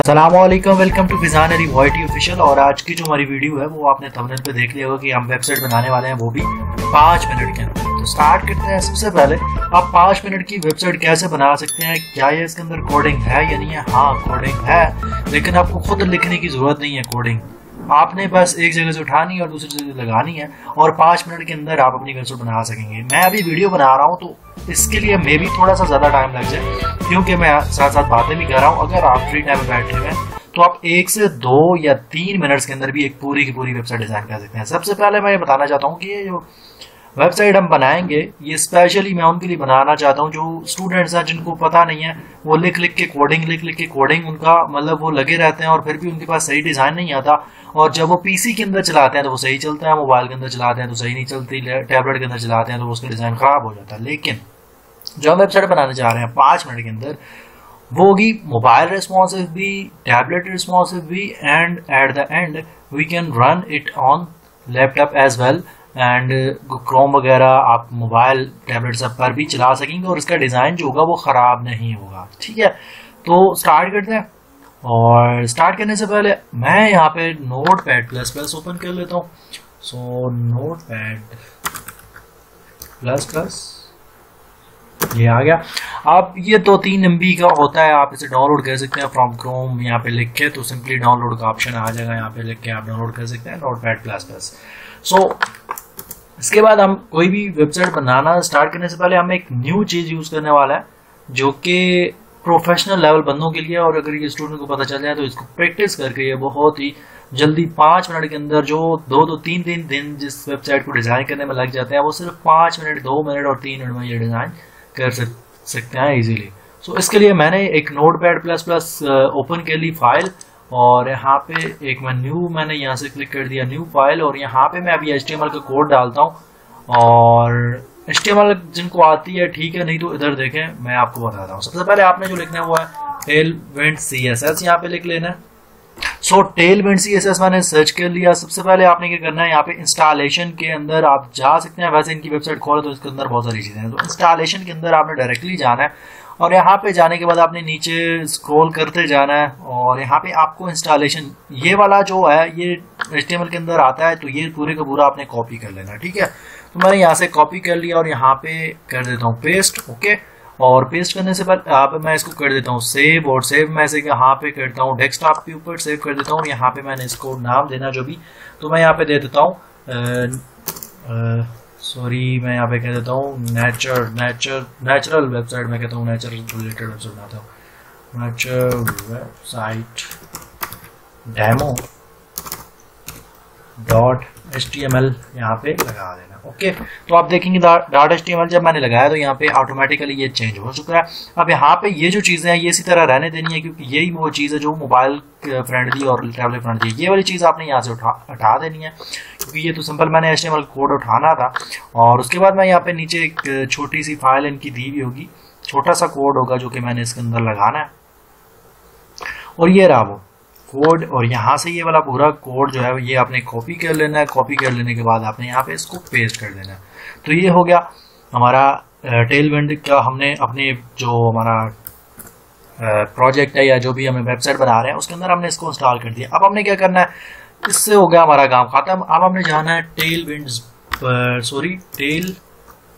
Aslam welcome to Fizan Ali वॉइटी official और आज की जो हमारी वीडियो है, वो आपने थंबनेल पे देख लिया होगा कि हम वेबसाइट बनाने वाले हैं, वो भी पाँच मिनट के अंदर। तो स्टार्ट करते हैं सबसे पहले। आप पाँच मिनट की वेबसाइट कैसे बना सकते हैं? क्या ये इसके अंदर कोडिंग है या नहीं है? हाँ कोडिंग है। लेकिन आपको खुद लिखने की ज़रूरत नहीं है कोडिंग आपने बस एक जगह से उठानी है और दूसरी जगह लगानी है और पाँच मिनट के अंदर आप अपनी गज़ल बना सकेंगे। मैं अभी वीडियो बना रहा हूँ तो इसके लिए मे भी थोड़ा सा ज़्यादा टाइम लग जाए, क्योंकि मैं साथ साथ बातें भी कर रहा हूँ। अगर आप फ्री टाइम में बैठे हुए हैं तो आप एक से दो या तीन मिनट्स के अंदर भी एक पूरी की पूरी वेबसाइट डिज़ाइन कर सकते हैं। सबसे पहले मैं ये बताना चाहता हूँ कि ये जो वेबसाइट हम बनाएँगे। ये स्पेशली मैं उनके लिए बनाना चाहता हूँ, जो स्टूडेंट्स हैं, जिनको पता नहीं है, वो लिख लिख के कोडिंग लिख लिख के कोडिंग उनका मतलब वो लगे रहते हैं और फिर भी उनके पास सही डिज़ाइन नहीं आता। और जब वो पीसी के अंदर चलाते हैं तो वो सही चलता है मोबाइल के अंदर चलाते हैं तो सही नहीं चलती टैबलेट के अंदर चलाते हैं तो उसका डिज़ाइन ख़राब हो जाता है। लेकिन, जो हम वेबसाइट बनाने जा रहे हैं, पाँच मिनट के अंदर, वो होगी मोबाइल रिस्पॉन्सिव भी टैबलेट रिस्पॉन्सिव भी and at the end we can run it on laptop as well and Chrome वगैरह आप मोबाइल टैबलेट सब पर भी चला सकेंगे और इसका डिज़ाइन जो होगा वो ख़राब नहीं होगा। ठीक है? तो स्टार्ट करते हैं। और स्टार्ट करने से पहले मैं यहाँ पे notepad plus plus open कर लेता हूँ। So notepad plus plus ये आ गया। आप, ये दो तीन एमबी का होता है, आप इसे डाउनलोड कर सकते हैं फ्रॉम क्रोम यहाँ पे लिख के तो सिंपली डाउनलोड का ऑप्शन आ जाएगा। यहाँ पे लिख के आप डाउनलोड कर सकते हैं notepad plus plus so इसके बाद हम कोई भी वेबसाइट बनाना स्टार्ट करने से पहले हम एक न्यू चीज़ यूज़ करने वाला है जो कि प्रोफेशनल लेवल बंदों के लिए और अगर ये स्टूडेंट को पता चल जाए तो इसको प्रैक्टिस करके ये बहुत ही जल्दी पाँच मिनट के अंदर जो दो दो तीन तीन दिन जिस वेबसाइट को डिज़ाइन करने में लग जाते हैं वो सिर्फ़ पाँच मिनट दो मिनट और तीन मिनट में ये डिज़ाइन कर सकते हैं इजीली सो so, इसके लिए मैंने एक notepad plus plus open कर ली फ़ाइल और यहाँ पे एक मैं न्यू मैंने यहाँ से क्लिक कर दिया न्यू फ़ाइल और यहाँ पे मैं अभी एच का कोड डालता हूँ। और एच जिनको आती है, ठीक है, नहीं तो इधर देखें, मैं आपको बता रहा हूँ। सबसे पहले आपने जो लिखना है वो है Tailwind C S S यहाँ पे लिख लेना है। So Tailwind C S S मैंने सर्च कर लिया। सबसे पहले आपने क्या करना है, यहाँ पे इंस्टॉलेशन के अंदर आप जा सकते हैं। वैसे इनकी वेबसाइट खोले तो इसके अंदर बहुत सारी चीज़ें हैं। तो इंस्टॉलेशन के अंदर आपने डायरेक्टली जाना है। और यहाँ पे जाने के बाद आपने नीचे स्क्रॉल करते जाना है और यहाँ पे आपको इंस्टॉलेशन ये वाला जो है, ये एच के अंदर आता है तो ये पूरे का पूरा आपने कॉपी कर लेना, ठीक है? तो मैंने यहाँ से कॉपी कर लिया और यहाँ पे कर देता हूँ पेस्ट ओके और पेस्ट करने से बाद यहाँ पे मैं इसको कर देता हूँ सेव और सेव मैं इसे यहाँ पे करता हूँ डेस्कटॉप के ऊपर सेव कर देता हूँ यहाँ पे मैंने इसको नाम देना जो भी तो मैं यहाँ पे दे देता हूँ सॉरी मैं यहाँ पे कह देता हूँ नेचर नेचर नेचुरल वेबसाइट में कहता हूँ नेचर रिलेटेड वेबसाइट बनाता हूँ। Nature website demo dot H T M L यहाँ पे लगा देना। ओके? तो आप देखेंगे डॉट एच जब मैंने लगाया तो यहाँ पे ऑटोमेटिकली ये चेंज हो चुका है। अब यहाँ पे ये जो चीज़ें हैं, ये इसी तरह रहने देनी है क्योंकि यही वो चीज़ है जो मोबाइल फ्रेंडली और टैबलेट फ्रेंडली ये वाली चीज़ आपने यहाँ से उठा हटा देनी है। क्योंकि ये तो सिंपल मैंने एल कोड उठाना था। और उसके बाद मैं यहाँ पे नीचे एक छोटी सी फ़ाइल इनकी दी हुई होगी। छोटा सा कोड होगा जो कि मैंने इसके अंदर लगाना है। और ये रहा वो। कोड और यहाँ से ये वाला पूरा कोड जो है, ये आपने कॉपी कर लेना है। कॉपी कर लेने के बाद आपने यहाँ पे इसको पेस्ट कर देना है। तो ये हो गया हमारा टेल वेंड का हमने अपने जो हमारा प्रोजेक्ट है या जो भी हमें वेबसाइट बना रहे हैं, उसके अंदर हमने इसको इंस्टॉल कर दिया। अब हमने क्या करना है? इससे हो गया हमारा काम खत्म। अब हमने जाना है टेल विंड सॉरी टेल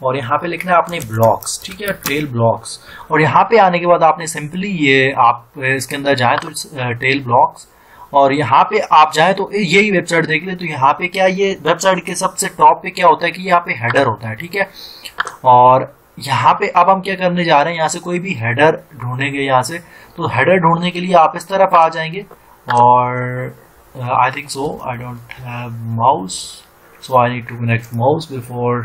और यहाँ पे लिखना है आपने ब्लॉक्स ठीक है? टेल ब्लॉक्स और यहाँ पे आने के बाद आपने सिंपली ये आप इसके अंदर जाए तो टेल ब्लॉक्स और यहाँ पे आप जाए तो यही वेबसाइट देख ले तो यहाँ पे क्या, ये वेबसाइट के सबसे टॉप पे क्या होता है कि यहाँ पे हेडर होता है, ठीक है? और यहाँ पे अब हम क्या करने जा रहे हैं, यहाँ से कोई भी हेडर ढूंढेंगे यहाँ से तो हेडर ढूँढने के लिए आप इस तरफ़ आ जाएँगे और I think so I don't have mouse so I need to connect mouse before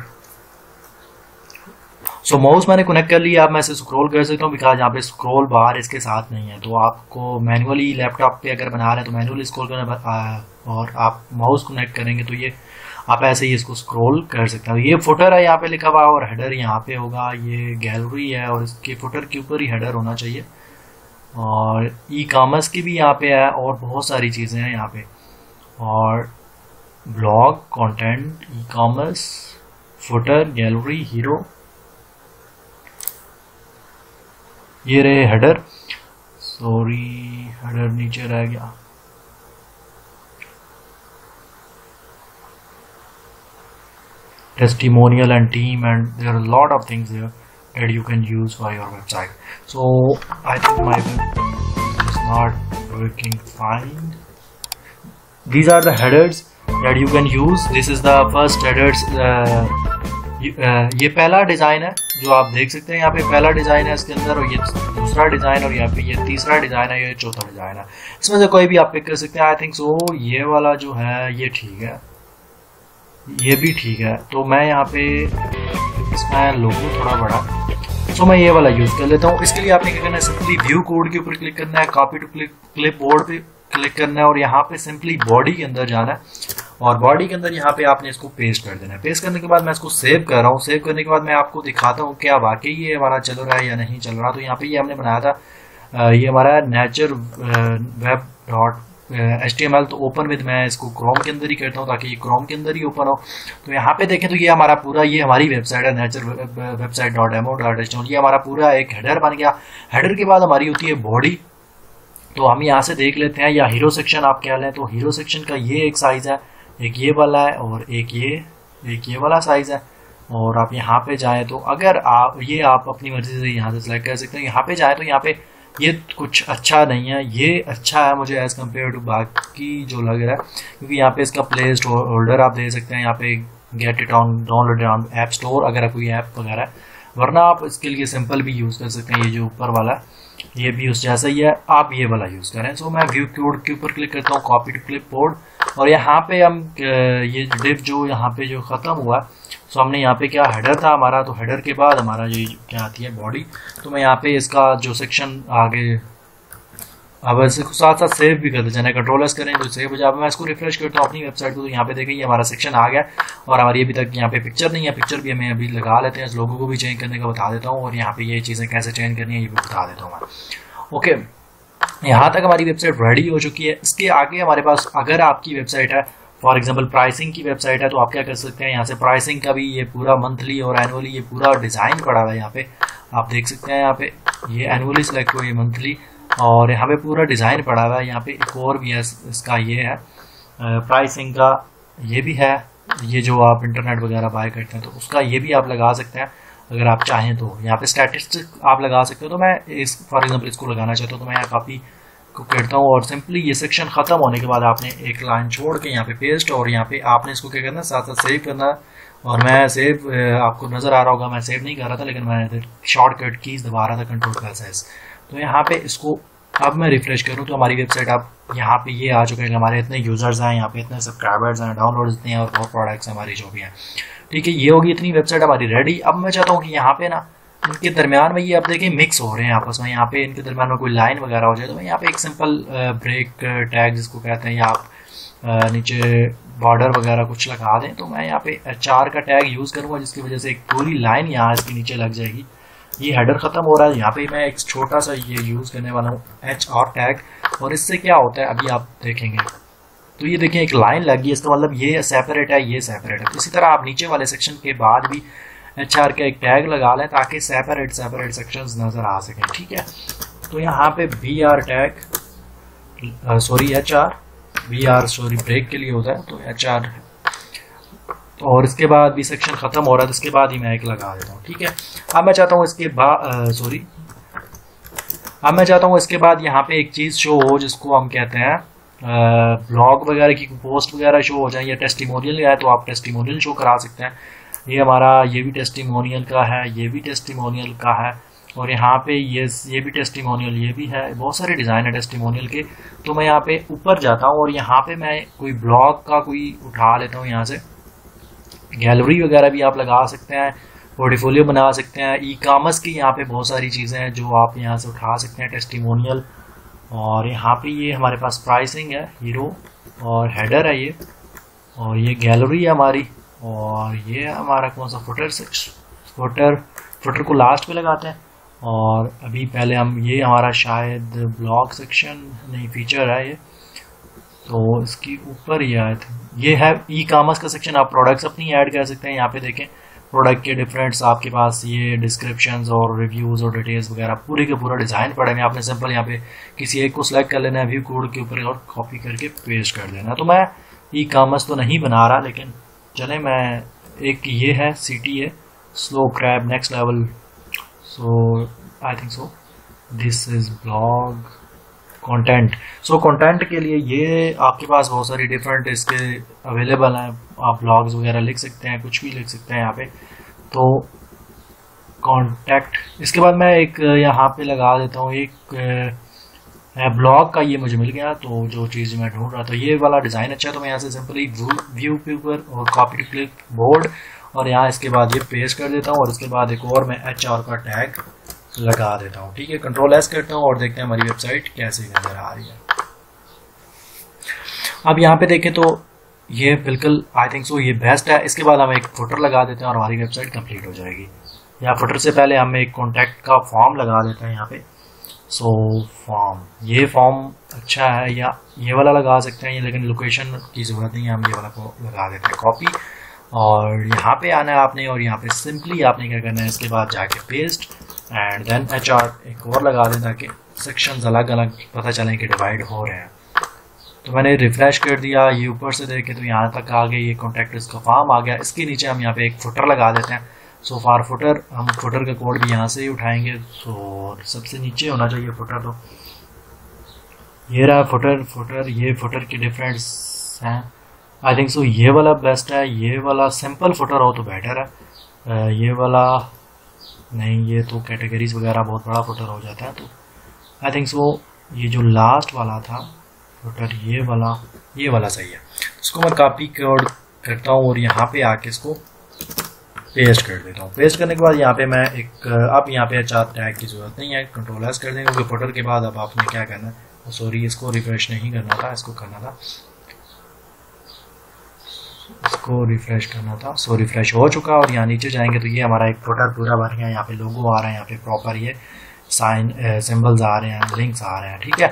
so mouse मैंने कनेक्ट कर लिया अब मैं इसे स्क्रॉल कर सकता हूँ बिकॉज़ यहाँ पे स्क्रॉल बार इसके साथ नहीं है। तो आपको मैनुअली लैपटॉप पे अगर बना रहे हैं तो मैनुअली स्क्रॉल करना और आप माउस कनेक्ट करेंगे तो ये आप ऐसे ही इसको स्क्रॉल कर सकते हैं। ये फुटर है यहाँ पे लिखा हुआ, और हेडर यहाँ पे होगा। ये गैलरी है, और इसके फुटर के ऊपर ही हेडर होना चाहिए। और ई कॉमर्स की भी यहाँ पे है, और बहुत सारी चीज़ें हैं यहाँ पे। और blog content ecommerce footer gallery hero ये रहे हेडर सॉरी हेडर नीचे रह गया testimonial and team and there are a lot of things there that you can use for your website so I think my web is not working fine these are the headers that you can use this is the first headers uh, ये पहला design है, जो आप देख सकते हैं यहाँ पे पहला डिज़ाइन है इसके अंदर और ये दूसरा डिज़ाइन और यहाँ पे ये तीसरा डिज़ाइन है, ये चौथा डिज़ाइन है। इसमें से कोई भी आप पिक कर सकते हैं। आई थिंक सो ये वाला जो है, ये ठीक है। ये भी ठीक है। तो मैं यहाँ पे इसमें लोगो थोड़ा बड़ा। तो मैं ये वाला यूज़ कर लेता हूँ। इसके लिए आपने क्या करना है सिंपली व्यू कोड के ऊपर क्लिक करना है copy to click clipboard पे क्लिक करना है और यहाँ पे सिंपली बॉडी के अंदर जाना है। और बॉडी के अंदर यहाँ पे आपने इसको पेस्ट कर देना है। पेस्ट करने के बाद मैं इसको सेव कर रहा हूँ। सेव करने के बाद मैं आपको दिखाता हूँ क्या वाकई ये हमारा चल रहा है या नहीं चल रहा। तो यहाँ पे ये हमने बनाया था ये हमारा nature web dot H T M L तो ओपन विद मैं इसको क्रोम के अंदर ही करता हूँ ताकि ये क्रोम के अंदर ही ओपन हो। तो यहाँ पे देखें तो ये हमारा पूरा, ये हमारी वेबसाइट है nature website dot MO dot H ये हमारा पूरा एक हेडर बन गया। हेडर के बाद हमारी होती है बॉडी तो हम यहाँ से देख लेते हैं या हीरो सेक्शन आप कह लें तो हीरो सेक्शन का ये एक साइज़ है। एक ये वाला है और एक ये एक ये वाला साइज़ है। और आप यहाँ पे जाएँ तो अगर आप, ये आप अपनी मर्ज़ी से यहाँ से सिलेक्ट कर सकते हैं। यहाँ पे जाएँ तो यहाँ पे ये कुछ अच्छा नहीं है। ये अच्छा है मुझे एज़ कंपेयर टू बाकी जो लग रहा है। क्योंकि यहाँ पे इसका प्ले स्टोर होल्डर आप दे सकते हैं। यहाँ पे get it on download on app store अगर कोई ऐप वगैरह है। वरना आप इसके लिए सिंपल भी यूज़ कर सकते हैं। ये जो ऊपर वाला है। ये भी उस जैसा ही है। आप ये वाला यूज़ करें। सो मैं व्यू कोड के ऊपर क्लिक करता हूँ कॉपी टू क्लिप बोर्ड और यहाँ पे हम ये डिव जो यहाँ पे जो ख़त्म हुआ सो हमने यहाँ पे क्या हेडर था हमारा तो हेडर के बाद हमारा ये क्या आती है बॉडी तो मैं यहाँ पे इसका जो सेक्शन आगे अब ऐसे साथ साथ सेव भी कर देते हैं कंट्रोल एस करें तो सेव हो जाए। मैं इसको रिफ्रेश करता हूँ अपनी वेबसाइट को तो यहाँ पे देखें ये हमारा सेक्शन आ गया। और हमारी अभी तक यहाँ पे पिक्चर नहीं है। पिक्चर भी हमें अभी लगा लेते हैं इस लोगों को भी चेंज करने का बता देता हूँ। और यहाँ पे ये चीज़ें कैसे चेंज करनी है, ये भी बता देता हूँ मैं। ओके यहाँ तक हमारी वेबसाइट रेडी हो चुकी है। इसके आगे हमारे पास अगर आपकी वेबसाइट है फॉर एग्ज़ाम्पल प्राइसिंग की वेबसाइट है तो आप क्या कर सकते हैं, यहाँ से प्राइसिंग का भी ये पूरा मंथली और एनुअली ये पूरा डिज़ाइन पड़ा हुआ है यहाँ पे। आप देख सकते हैं यहाँ पे, ये एनुअली सेलेक्ट हो ये मंथली और यहाँ पे पूरा डिज़ाइन पड़ा हुआ है। यहाँ पे एक और भी है इसका ये है। प्राइसिंग का ये भी है। ये जो आप इंटरनेट वगैरह बाय करते हैं तो उसका ये भी आप लगा सकते हैं, अगर आप चाहें तो। यहाँ पे स्टैटिस्टिक आप लगा सकते हो। तो मैं इस फॉर एग्जांपल इसको लगाना चाहता हूँ तो मैं यहाँ काफ़ी को करता हूँ। और सिंपली ये सेक्शन ख़त्म होने के बाद आपने एक लाइन छोड़ के यहाँ पे पेस्ट और यहाँ पे आपने इसको क्या करना साथ साथ सेव करना और मैं सेव आपको नज़र आ रहा होगा, मैं सेव नहीं कर रहा था, लेकिन मैं शॉर्टकट कीज दबा रहा था कंट्रोल प्लस एस तो यहाँ पे इसको अब मैं रिफ्रेश करूँ तो हमारी वेबसाइट अब यहाँ पे ये आ चुके हैं हमारे इतने यूज़र्स हैं, यहाँ पे इतने सब्सक्राइबर्स हैं डाउनलोड इतने हैं और बहुत प्रोडक्ट्स हमारी जो भी हैं। ठीक है, ये होगी इतनी वेबसाइट हमारी रेडी अब मैं चाहता हूँ कि यहाँ पे ना इनके दरमियान में ये आप देखें मिक्स हो रहे हैं आपस में। यहाँ पे इनके दरमियान में कोई लाइन वगैरह हो जाए तो मैं यहाँ पे एक सिंपल ब्रेक टैग जिसको कहते हैं या आप नीचे बॉर्डर वगैरह कुछ लगा दें तो मैं यहाँ पे चार का टैग यूज़ करूँगा जिसकी वजह से एक पूरी लाइन यहाँ इसके नीचे लग जाएगी। ये हेडर ख़त्म हो रहा है। यहाँ पे मैं एक छोटा सा ये यूज़ करने वाला हूँ एच आर टैग और इससे क्या होता है, अभी आप देखेंगे। तो ये देखें एक लाइन लगी है। इसका मतलब ये सेपरेट है, ये सेपरेट है। इसी तरह आप नीचे वाले सेक्शन के बाद भी एच आर का एक टैग लगा लें ताकि सेपरेट सेपरेट सेक्शंस नज़र आ सकें, ठीक है? तो यहाँ पे B R tag sorry H R B R sorry break के लिए होता है। तो एच आर और इसके बाद भी सेक्शन ख़त्म हो रहा है तो इसके बाद ही मैं एक लगा देता हूँ, ठीक है? अब मैं चाहता हूँ इसके बाद सॉरी अब मैं चाहता हूँ इसके बाद यहाँ पे एक चीज़ शो हो, जिसको हम कहते हैं ब्लॉग वगैरह की पोस्ट वगैरह शो हो जाए या टेस्टिमोनियल है तो आप टेस्टिमोनियल शो करा सकते हैं। ये हमारा, ये भी टेस्टिमोनियल का है, ये भी टेस्टिमोनियल का है, और यहाँ पे ये ये भी टेस्टिमोनियल ये भी है। बहुत सारे डिज़ाइन है टेस्टिमोनियल के। तो मैं यहाँ पे ऊपर जाता हूँ और यहाँ पे मैं कोई ब्लॉग का कोई उठा लेता हूँ यहाँ से। गैलरी वगैरह भी आप लगा सकते हैं, पोर्टफोलियो बना सकते हैं ई कामर्स की यहाँ पे बहुत सारी चीज़ें हैं जो आप यहाँ से उठा सकते हैं टेस्टिमोनियल और यहाँ पे ये हमारे पास प्राइसिंग है हीरो और हेडर है ये। और ये गैलरी है हमारी। और ये हमारा कौन सा फुटर फुटर फुटर को लास्ट में लगाते हैं। और अभी पहले हम ये हमारा शायद ब्लॉग सेक्शन नहीं फीचर है ये। तो इसके ऊपर ही आए थे। ये है ई कामर्स का सेक्शन आप प्रोडक्ट्स अपनी ऐड कर सकते हैं। यहाँ पे देखें प्रोडक्ट के डिफरेंट्स आपके पास ये डिस्क्रिप्शन और रिव्यूज़ और डिटेल्स वगैरह पूरे के पूरा डिज़ाइन पड़े हैं। आपने सिंपल यहाँ पे किसी एक को सिलेक्ट कर लेना है व्यू कोड के ऊपर और कॉपी करके पेस्ट कर देना तो मैं ई कामर्स तो नहीं बना रहा, लेकिन चले, मैं एक ये है सी टी है slow crab next level so I think so this is blog content so content के लिए ये आपके पास बहुत सारी डिफरेंट इसके अवेलेबल हैं। आप ब्लॉग्स वगैरह लिख सकते हैं, कुछ भी लिख सकते हैं यहाँ पे। तो कॉन्टैक्ट इसके बाद मैं एक, यहाँ पे लगा देता हूँ, एक ब्लॉग का ये मुझे मिल गया तो जो चीज़ मैं ढूंढ रहा था। ये वाला डिज़ाइन अच्छा तो मैं यहाँ से सिंपली व्यू पे ऊपर और कॉपी क्लिक बोर्ड और यहाँ इसके बाद ये पेस्ट कर देता हूँ और इसके बाद एक और मैं एच आर का टैग लगा देता हूँ ठीक है? कंट्रोल एस करता हूँ और देखते हैं हमारी वेबसाइट कैसे नज़र आ रही है। अब यहाँ पे देखें तो ये बिल्कुल आई थिंक सो ये बेस्ट है। इसके बाद हम एक फोटर लगा देते हैं और हमारी वेबसाइट कंप्लीट हो जाएगी। या फोटर से पहले हम एक कॉन्टैक्ट का फॉर्म लगा देते हैं यहाँ पे। सो so, फॉर्म ये फॉर्म अच्छा है या ये वाला लगा सकते हैं लेकिन लोकेशन की ज़रूरत नहीं है हम ये वाला को लगा देते हैं कॉपी और यहाँ पे आना है आपने और यहाँ पे सिंपली आपने क्या करना है इसके बाद जाके paste and then H R एक और लगा दें ताकि सेक्शंस अलग अलग पता चले कि डिवाइड हो रहे हैं। तो मैंने रिफ्रेश कर दिया, ये ऊपर से देखे तो यहाँ तक आ गए ये कॉन्टैक्ट का फॉर्म आ गया। इसके नीचे हम यहाँ पे एक फुटर लगा देते हैं। सो फार फुटर हम फुटर का कोड भी यहाँ से ही उठाएँगे। सो सबसे नीचे होना चाहिए फुटर तो। ये रहा फुटर फुटर ये फुटर के डिफरेंट्स हैं। आई थिंक सो ये वाला बेस्ट है, ये वाला सिंपल फुटर हो तो बेटर है। ये वाला नहीं ये तो कैटेगरीज वगैरह बहुत बड़ा फुटर हो जाता है तो आई थिंक सो ये जो लास्ट वाला था फुटर ये वाला ये वाला सही है। इसको मैं कॉपी कोड करता हूँ और यहाँ पे आके इसको पेस्ट कर देता हूँ। पेस्ट करने के बाद यहाँ पे मैं एक, अब यहाँ पे चार टैग की ज़रूरत नहीं है कंट्रोल एस कर देंगे, क्योंकि फुटर के बाद अब आपने क्या करना है? सॉरी इसको रिफ्रेश नहीं करना था, इसको करना था। इसको रिफ्रेश करना था। सो रिफ्रेश हो चुका और यहाँ नीचे जाएँगे तो ये हमारा एक फोटर पूरा भर गया। यहाँ पे लोगो आ रहा है, यहाँ पे प्रॉपर ये साइन सिंबल्स आ रहे हैं लिंक्स आ रहे हैं, ठीक है?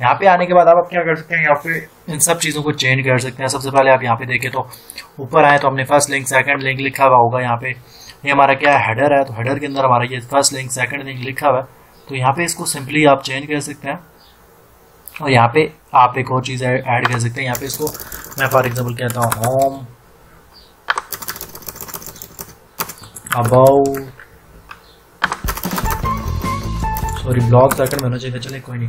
यहाँ पे आने के बाद आप क्या कर सकते हैं, यहाँ पे इन सब चीज़ों को चेंज कर सकते हैं। सबसे पहले आप यहाँ पे देखें तो ऊपर आए तो हमने फ़र्स्ट लिंक सेकंड लिंक लिखा हुआ होगा यहाँ पे। ये हमारा क्या हेडर है तो हेडर के अंदर हमारा ये फ़र्स्ट लिंक सेकंड लिंक लिखा हुआ है। तो यहाँ पे इसको सिंपली आप चेंज कर सकते हैं। और यहाँ पे आप एक और चीज़ ऐड कर सकते हैं। यहाँ पे इसको मैं फॉर एग्ज़ाम्पल कहता हूँ home about sorry blog second में होना चाहिए चले, कोई नहीं।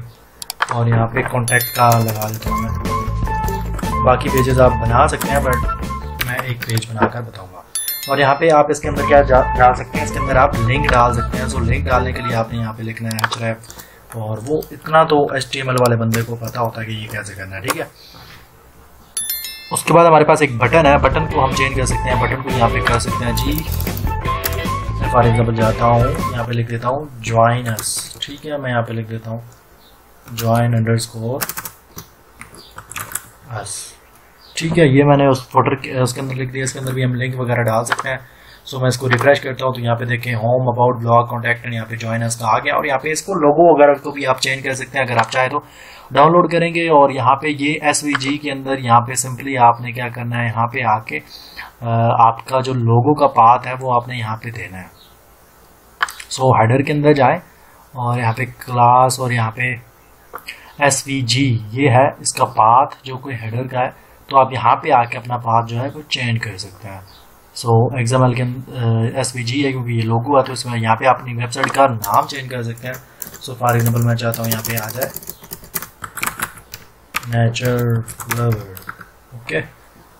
और यहाँ पे कॉन्टैक्ट का लगा देता हूँ मैं। बाकी पेजेस आप बना सकते हैं बट मैं एक पेज बनाकर बताऊँगा। और यहाँ पे आप इसके अंदर क्या डाल सकते हैं? इसके अंदर आप लिंक डाल सकते हैं। सो लिंक डालने के लिए आपने यहाँ पे लिखना है एच और वो इतना तो एच वाले बंदे को पता होता है कि ये कैसे करना है, ठीक है? उसके बाद हमारे पास एक बटन है, बटन को हम चेंज कर सकते हैं, बटन को यहाँ पे कर सकते हैं जी। मैं फॉर एग्ज़ाम्पल जाता हूँ, यहाँ पे लिख देता हूँ ज्वाइनस ठीक है, मैं यहाँ पे लिख देता हूँ ज्वाइन अंडर स्कोर ठीक है, ये मैंने उस फोटर उसके अंदर लिख दिया, इसके अंदर भी हम लिंक वगैरह डाल सकते हैं। सो so, मैं इसको रिफ्रेश करता हूँ तो यहाँ पे देखें home about blog contact and यहाँ पे ज्वाइन का आ गया और यहाँ पे इसको लोगो वगैरह को भी आप चेंज कर सकते हैं अगर आप चाहे तो डाउनलोड करेंगे और यहाँ पे ये एसवीजी के अंदर यहाँ पे सिंपली आपने क्या करना है यहाँ पे आके आपका जो लोगो का पाथ है वो आपने यहाँ पे देना है सो so, हेडर के अंदर जाए और यहाँ पे क्लास और यहाँ पे एसवीजी ये है इसका पाथ जो कोई हेडर का है तो आप यहाँ पे आके अपना पाथ जो है वो चेंज कर सकते हैं सो एग्ज़ाम्पल के एस वी जी है, क्योंकि ये लोगो है तो इसमें यहाँ पे आप अपनी वेबसाइट का नाम चेंज कर सकते हैं। सो फॉर एग्ज़ाम्पल मैं चाहता हूँ यहाँ पे आ जाए। नेचर लवर ओके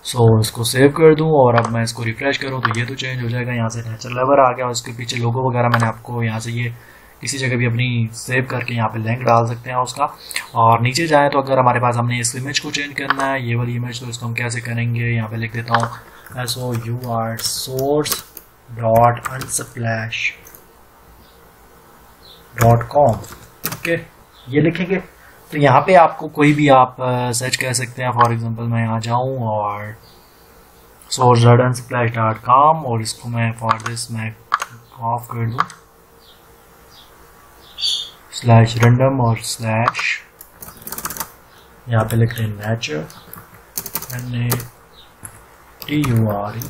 सो इसको सेव कर दूँ और अब मैं इसको रिफ्रेश करूँ तो ये तो चेंज हो जाएगा। यहाँ से नेचर लवर आ गया और उसके पीछे लोगो वगैरह मैंने आपको यहाँ से ये किसी जगह भी अपनी सेव करके यहाँ पे लिंक डाल सकते हैं उसका। और नीचे जाए तो अगर हमारे पास हमने इस इमेज को चेंज करना है, ये वाली इमेज तो इसको हम कैसे करेंगे? यहाँ पे लिख देता हूँ। So you are source dot unsplash dot com. Okay ये लिखेंगे। तो यहाँ पे आपको कोई भी आप सर्च कर सकते हैं। फॉर एग्जांपल मैं यहाँ जाऊँ और source dot unsplash dot com और इसको मैं फॉर दिस मैं ऑफ़ कर दूँ। स्लैश रेंडम और स्लैश यहाँ पे लिखते हैं nature T U R E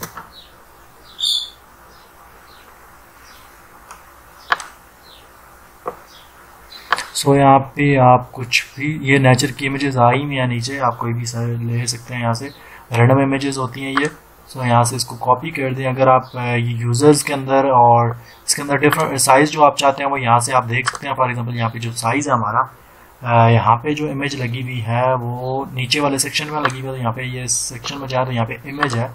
so so, यहाँ पे आप कुछ भी ये नेचर की इमेजेस आई हुई या नीचे आप कोई भी ले सकते हैं यहाँ से रैंडम इमेजेस होती हैं ये। सो so, यहाँ से इसको कॉपी कर दें। अगर आप ये यूज़र्स के अंदर और इसके अंदर डिफरेंट साइज़ जो आप चाहते हैं वो यहाँ से आप देख सकते हैं। फॉर एग्जांपल यहाँ पे जो साइज़ है हमारा यहाँ पे जो इमेज लगी हुई है, वो नीचे वाले सेक्शन में लगी हुई है तो यहाँ पे ये सेक्शन में जाए तो यहाँ पे इमेज है।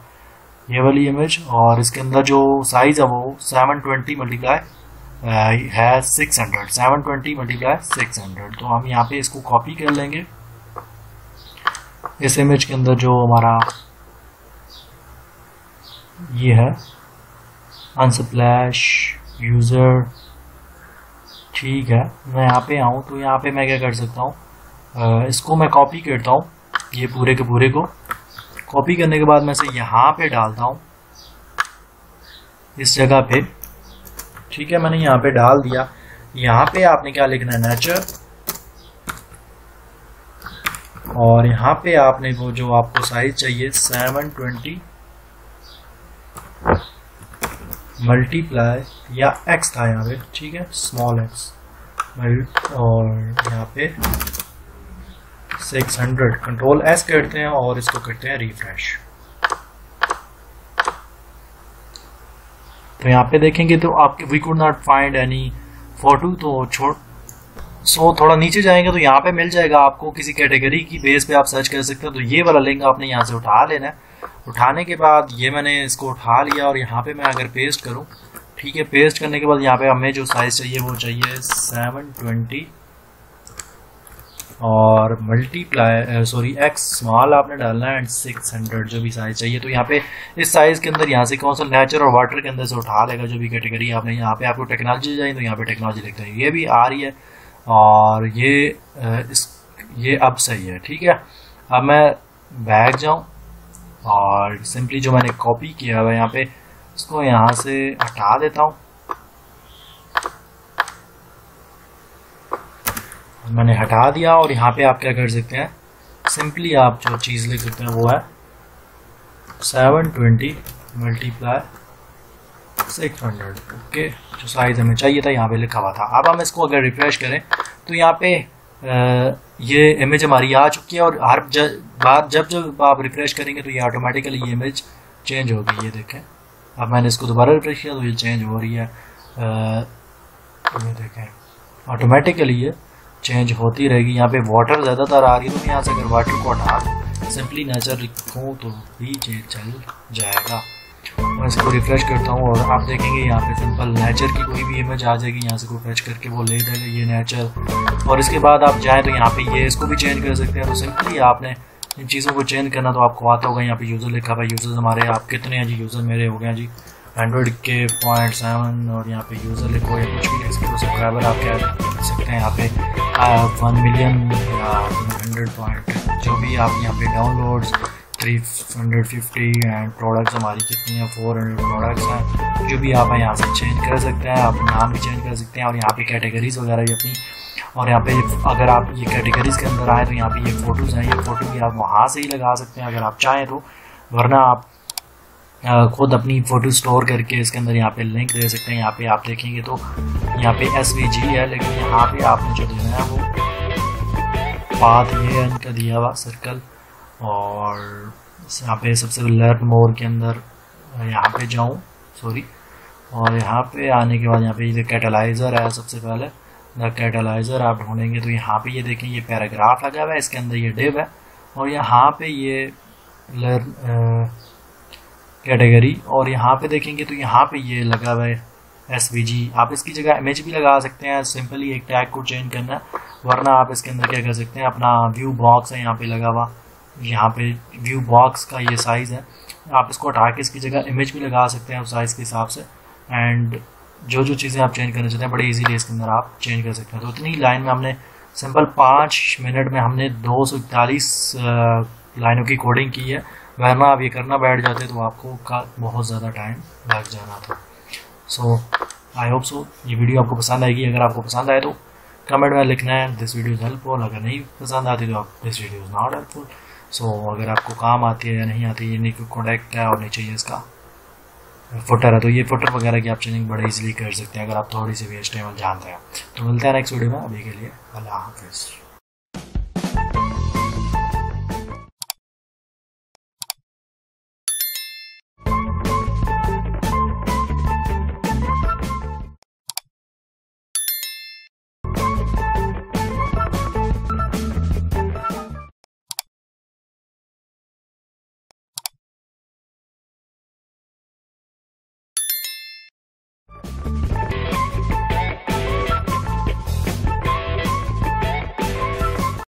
ये वाली इमेज और इसके अंदर जो साइज़ है, वो सेवन ट्वेंटी मल्टीप्लाई है six hundred seven twenty multiply six hundred तो हम यहाँ पे इसको कॉपी कर लेंगे। इस इमेज के अंदर जो हमारा ये है। अनसप्लैश यूज़र ठीक है, मैं यहाँ पे आऊँ तो यहाँ पे मैं क्या कर सकता हूँ? इसको मैं कॉपी करता हूँ, ये पूरे के पूरे को। कॉपी करने के बाद मैं इसे यहाँ पे डालता हूँ, इस जगह पे। ठीक है, मैंने यहाँ पे डाल दिया। यहाँ पे आपने क्या लिखना है? नेचर और यहाँ पे आपने वो जो आपको साइज़ चाहिए सेवन ट्वेंटी मल्टीप्लाई या एक्स था यहाँ पे ठीक है? स्मॉल एक्स और यहाँ पे 600 कंट्रोल एस करते हैं और इसको करते हैं रिफ्रेश तो यहाँ पे देखेंगे तो आपके we could not find any photo तो छोड़ सो so, थोड़ा नीचे जाएँगे तो यहाँ पे मिल जाएगा आपको किसी कैटेगरी की बेस पे आप सर्च कर सकते हैं। तो ये वाला लिंक आपने यहाँ से उठा लेना है। उठाने के बाद ये मैंने इसको उठा लिया और यहाँ पे मैं अगर पेस्ट करूँ, ठीक है पेस्ट करने के बाद यहाँ पे हमें जो साइज़ चाहिए वो चाहिए सेवन ट्वेंटी और मल्टीप्लाई सॉरी एक्स स्मॉल आपने डालना है एंड सिक्स हंड्रेड जो भी साइज़ चाहिए तो यहाँ पे इस साइज़ के अंदर यहाँ से कौन सा नेचर और वाटर के अंदर से उठा लेगा जो भी कैटेगरी आपने, यहाँ पे आपको टेक्नोलॉजी चाहिए तो यहाँ पे टेक्नोलॉजी लिखते हैं ये भी आ रही है और ये इस, ये अब सही है, ठीक है। अब मैं बैग जाऊँ और सिंपली जो मैंने कॉपी किया हुआ यहाँ पे, इसको यहाँ से हटा देता हूँ। मैंने हटा दिया और यहाँ पे आप क्या कर सकते हैं सिंपली आप जो चीज़ लिख सकते हैं वो है seven twenty multiply six hundred okay जो साइज़ हमें चाहिए था, यहाँ पे लिखा हुआ था। अब हम इसको अगर रिफ्रेश करें तो यहाँ पे ये इमेज हमारी आ चुकी है और हर बार जब जब आप रिफ्रेश करेंगे तो ये ऑटोमेटिकली ये इमेज चेंज होगी ये देखें। अब मैंने इसको दोबारा रिफ्रेश किया तो ये चेंज हो रही है। आ, ये देखें। ऑटोमेटिकली ये चेंज होती रहेगी। यहाँ पे वाटर ज़्यादातर आ रही है तो यहाँ से अगर वाटर को हटा सिंपली नेचर लिखूँ तो भी चेंज चल जाएगा। मैं इसको रिफ्रेश करता हूँ और आप देखेंगे यहाँ पे सिंपल नेचर की कोई भी इमेज आ जाएगी। यहाँ से को फैच करके वो ले देगा ये नेचर और इसके बाद आप जाएँ तो यहाँ पे ये इसको भी चेंज कर सकते हैं। तो सिंपली आपने इन चीज़ों को चेंज करना तो आपको आता होगा। यहाँ पे यूज़र लिखा हुआ यूज़र हमारे आप कितने हैं जी? यूज़र मेरे हो गए जी। एंड्रॉइड के पॉइंट सेवन और यहाँ पे यूज़र लिखो या कुछ भी लिख सकते हो। सब्सक्राइबर आप क्या लिख सकते हैं? यहाँ पे वन मिलियन या हंड्रेड पॉइंट जो भी आप यहाँ पे downloads three hundred fifty and products हमारी कितनी हैं? फोर हंड्रेड प्रोडक्ट्स हैं। जो भी आप यहाँ से चेंज कर सकते हैं, आप नाम भी चेंज कर सकते हैं और यहाँ पे कैटेगरीज वगैरह भी अपनी। और यहाँ पे अगर आप ये कैटेगरीज के अंदर आए तो यहाँ पे ये फ़ोटोज़ हैं, ये फ़ोटो भी आप वहाँ से ही लगा सकते हैं, अगर आप चाहें तो। वरना आप खुद अपनी फ़ोटो स्टोर करके इसके अंदर यहाँ पे लिंक दे सकते हैं, यहाँ पे आप देखेंगे तो यहाँ पे एस वी जी है, लेकिन यहाँ पे आपने जो देना है वो पाथ ये इनका दिया हुआ सर्कल और यहाँ पे सबसे लर्न मोर के अंदर यहाँ पे जाऊँ सॉरी और यहाँ पे आने के बाद यहाँ पे ये कैटलाइज़र है सबसे पहले द कैटलाइज़र आप ढूंढेंगे तो यहाँ पे ये देखें, ये पैराग्राफ लगा हुआ है, इसके अंदर ये डिव है। और यहाँ पे ये लर्न कैटेगरी और यहाँ पे देखेंगे तो यहाँ पे ये लगा हुआ है एस आप इसकी जगह इमेज भी लगा सकते हैं सिंपली एक टैग को चेंज करना, वरना आप इसके अंदर क्या कर सकते हैं, अपना व्यू बॉक्स है यहाँ पे लगा हुआ। यहाँ पे व्यू बॉक्स का ये साइज़ है। आप इसको हटा के इसकी जगह इमेज भी लगा सकते हैं उस साइज़ के हिसाब से। एंड जो जो चीज़ें आप चेंज करना चाहते हैं, बड़े इजीली इसके अंदर आप चेंज कर सकते हैं। तो इतनी लाइन में हमने सिंपल पाँच मिनट में हमने दो सौ इकतालीस लाइनों की कोडिंग की है। वरना आप ये करना बैठ जाते तो आपको का बहुत ज़्यादा टाइम लग जाना था। सो आई होप सो ये वीडियो आपको पसंद आएगी। अगर आपको पसंद आए तो कमेंट में लिखना है दिस वीडियो इज़ हेल्पफुल अगर नहीं पसंद आती तो आप this video is not helpful so so, अगर आपको काम आती है या नहीं आती है नीचे कॉन्टैक्ट है और चाहिए इसका? फुटर है तो ये फुटर वगैरह की आप चेंजिंग बड़े इजीली कर सकते हैं अगर आप थोड़ी सी भी एच जानते हैं। तो मिलते हैं नेक्स्ट वीडियो में अभी के लिए अल्लाह हाफिज़।